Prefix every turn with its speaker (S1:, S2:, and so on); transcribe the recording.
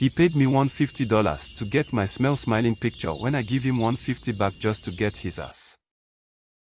S1: He paid me $150 to get my smell smiling picture when I give him $150 back just to get his ass.